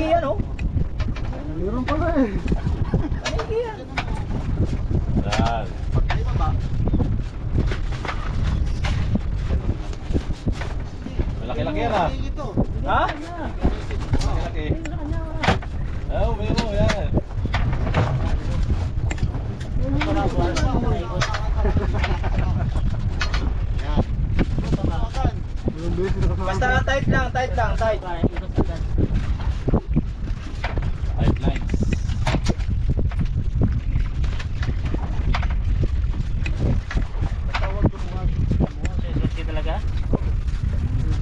yan, taligi yan oh! Meron pala eh. Taligi yan! Yan. Malaki-laki yan ah. Ha? Malaki-laki. Oh, mo yan. Basta tight lang, tight lang, tight. Tight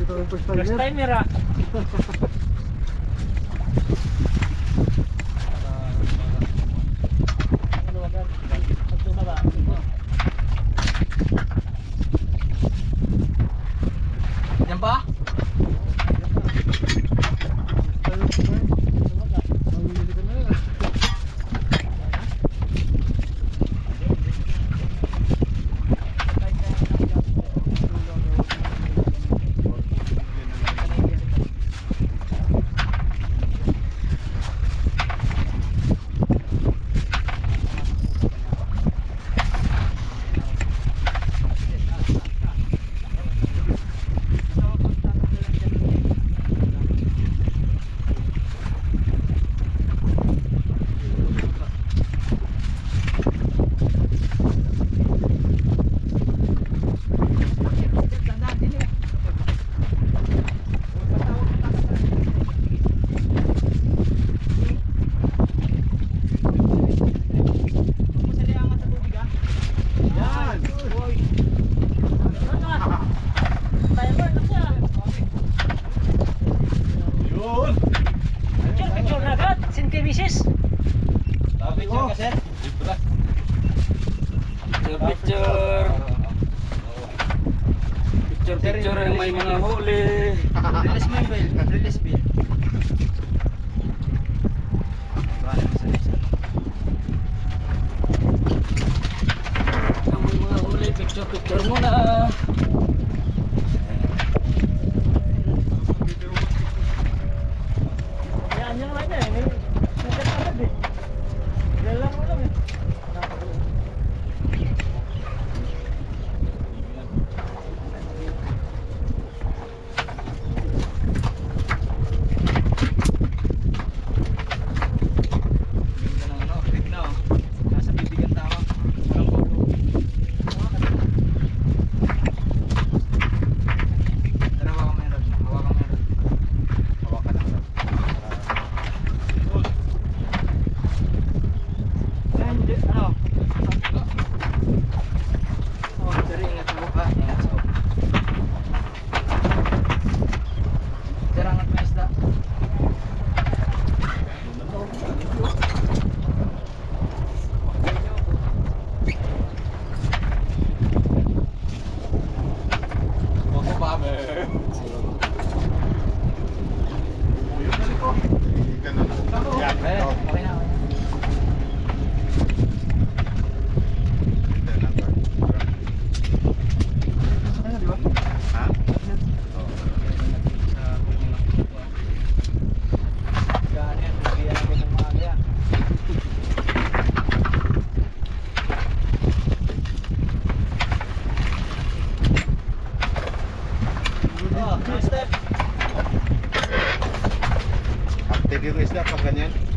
этого почтальона. Agad. Sintivisis. Picture ka sir. Picture, picture, picture yung may mga huli. Release mo yung bill. Release bill. Yung may mga huli, picture, picture muna. TGWS dapat kan yan?